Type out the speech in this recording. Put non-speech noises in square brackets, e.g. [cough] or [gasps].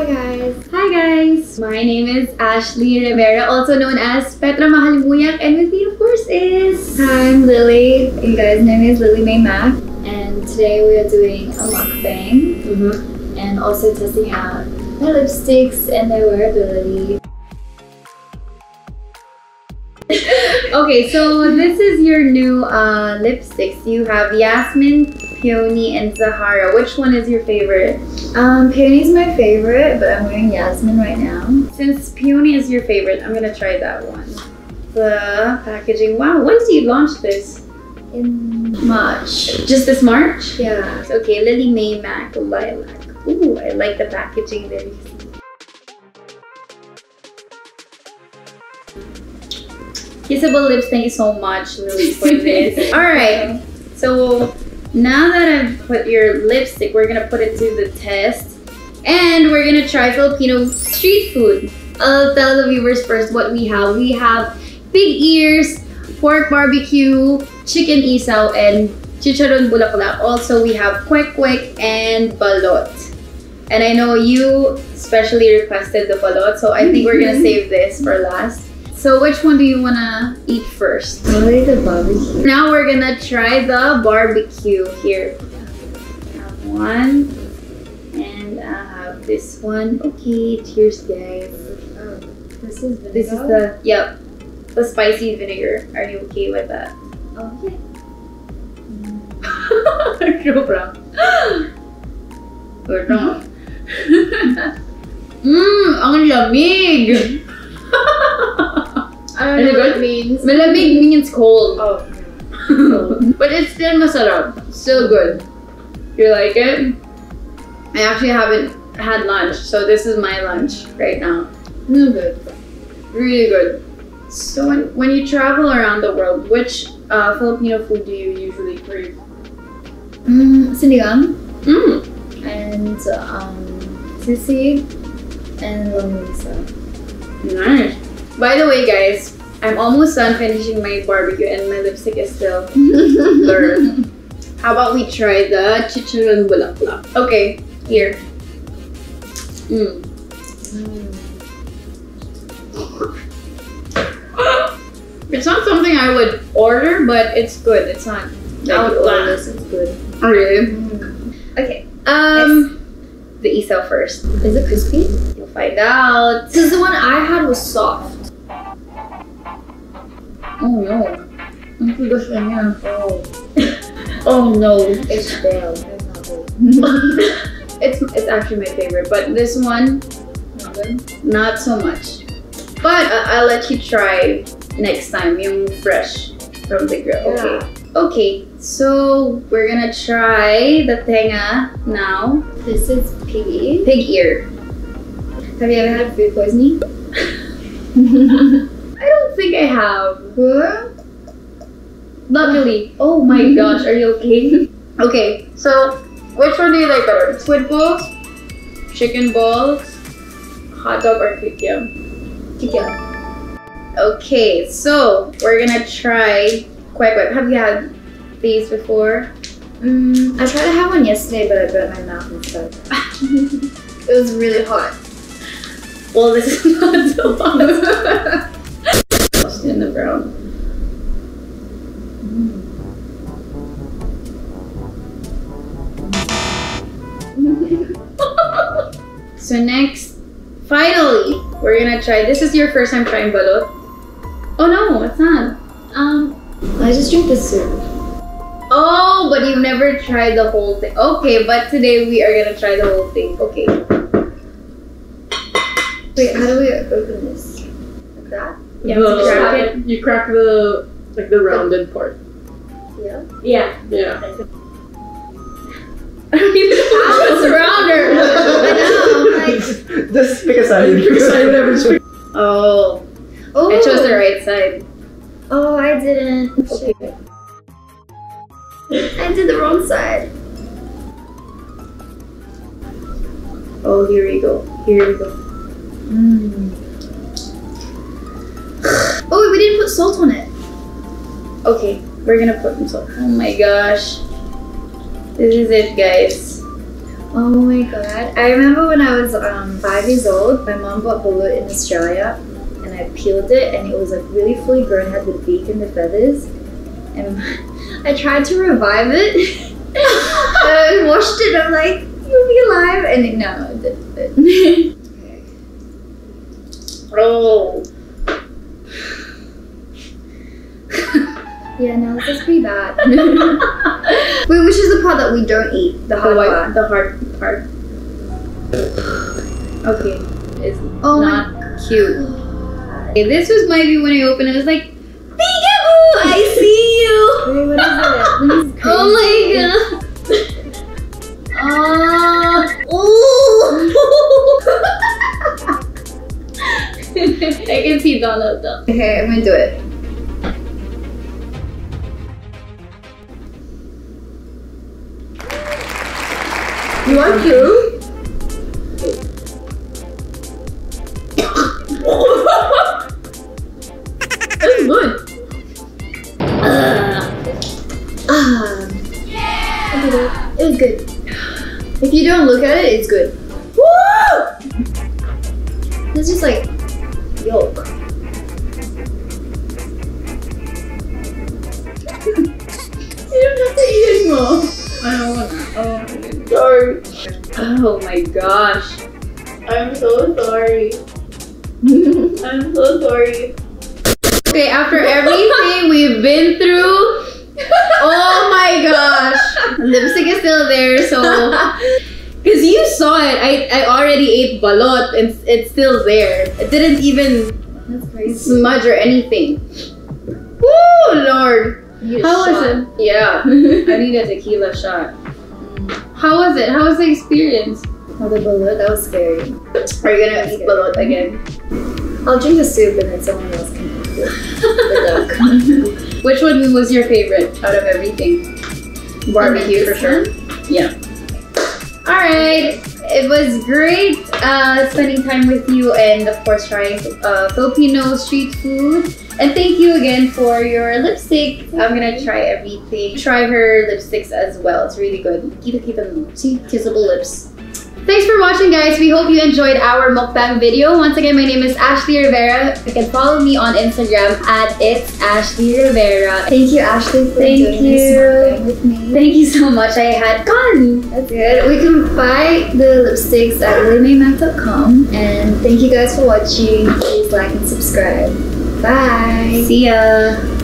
Hi guys. Hi guys! My name is Ashley Rivera, also known as Petra Mahalimuyak, and with me of course is... Hi, I'm Lily. You guys' name is Lily May Mac. And today we are doing a mukbang Mm-hmm. and also testing out my lipsticks and their wearability. [laughs] okay, so this is your new uh, lipsticks. You have Yasmin, Peony, and Zahara. Which one is your favorite? Um, Peony's my favorite, but I'm wearing Yasmin right now. Since Peony is your favorite, I'm gonna try that one. The packaging. Wow, when did you launch this? In March. Just this March? Yeah. Okay, Lily May Mac Lilac. Ooh, I like the packaging very. Kissable lips, thank you so much, Lily, for this. [laughs] Alright, so now that I've put your lipstick, we're gonna put it to the test. And we're gonna try Filipino street food. I'll tell the viewers first what we have. We have pig ears, pork barbecue, chicken isaw, and chicharon bulaklak. Also, we have kwek kwek and balot. And I know you specially requested the balot, so I think we're gonna [laughs] save this for last. So which one do you wanna eat first? Probably the barbecue. Now we're gonna try the barbecue here. I have one, and I have this one. Okay, cheers, guys. Oh, this is vinegar. This is the yep, the spicy vinegar. Are you okay with that? Oh, yeah. Sobra. Good na. Mmm, ang lamig! I don't Is know it what it means. Malamig means cold. Oh, [laughs] but it's still masarap. Still good. You like it? I actually haven't had lunch, so this is my lunch right now. no good. Really good. So when, when you travel around the world, which uh, Filipino food do you usually crave? Mm, sinigang Mm. and um, sisig and longisa. Nice. By the way, guys, I'm almost done finishing my barbecue and my lipstick is still [laughs] blurred. How about we try the chicharon bulaklak? Okay, here. Mm. [gasps] It's not something I would order, but it's good. It's not I would order this. It's good. Oh, really? Okay. Um, the isaw first. Is it crispy? You'll find out. Because the one I had was soft. Oh no. Ang tugas na niya. Oh. Oh no. It's stale. It's. It's actually my favorite, but this one Not not so much. But uh, I'll let you try next time yung fresh from the grill. Okay. Okay. So we're gonna try the tenga now. This is piggy. Pig ear. Have you ever had food poisoning? [laughs] I think I have. Good. Not really. Oh my gosh, are you okay? [laughs] okay, so which one do you like better? Squid balls, chicken balls, hot dog, or kikiam? Kikiam. Okay, so we're gonna try kwek kwek. Have you had these before? Mm, I tried to have one yesterday, but I burnt my mouth instead. [laughs] it was really hot. Well, this is [laughs] not so hot. So next, finally, we're gonna try. This is your first time trying balot. Oh no, it's not. Um, I just drink the soup. Oh, but you've never tried the whole thing. Okay, but today we are gonna try the whole thing. Okay. Wait, how do we open this? Like that? You The- crack it. You crack the like the rounded part. Yeah. Yeah. Yeah. I don't even know how it's rounder. [laughs] [laughs] I know. Like, Just pick a side. Because I never [laughs] tried. oh, Oh, I chose the right side. Oh, I didn't. Okay. I did the wrong side. Oh, here we go. Here we go. Mm. Oh, we didn't put salt on it. Okay, we're gonna put them salt. Oh my gosh. This is it, guys. Oh my god. I remember when I was um, five years old, my mom bought balut in Australia and I peeled it and it was like really fully grown, had the beak and the feathers. And [laughs] I tried to revive it. [laughs] I [laughs] washed it, I'm like, you'll be alive. And it, no, it didn't. Oh. This pretty bad. Wait, which is the part that we don't eat? The The hard white, part. the hard part. Okay, it's Oh not my cute. Okay, this was maybe when I opened it, it was like, Peekaboo, I [laughs] see you. Wait, what is it? [laughs] Oh my god. [laughs] Oh. I can see Donald though. Okay, I'm gonna do it. You want to? That's good. Ah. I did it. Was good. If you don't look at it, it's good. Woo! It's just like yolk. [laughs] You don't have to eat anymore. I don't wanna. Oh my goodness. Sorry. Oh my gosh. I'm so sorry. I'm so sorry. Okay, after everything we've been through, oh my gosh, lipstick is still there. So, [laughs] because you saw it, I, I already ate balot and it's still there. It didn't even smudge or anything. Woo, Lord. You How was it? Yeah, [laughs] I need a tequila shot. How was it? How was the experience? Oh, the balut, that was scary. Are you gonna eat balot again? [laughs] I'll drink the soup and then someone else can eat the, the duck. Which one was your favorite out of everything? Barbecue for sure. Yeah. All right. It was great uh, spending time with you and, of course, trying uh, Filipino street food. And thank you again for your lipstick. I'm gonna try everything. Try her lipsticks as well. It's really good. Kita kita see kissable lips. Thanks for watching, guys. We hope you enjoyed our mukbang video. Once again, my name is Ashley Rivera. You can follow me on Instagram at it's Ashley Rivera. Thank you, Ashley, for Thank doing you. this with me. Thank you so much. I had fun. That's good. We can buy the lipsticks at lilymaymac.com. And thank you guys for watching. Please like and subscribe. Bye. See ya.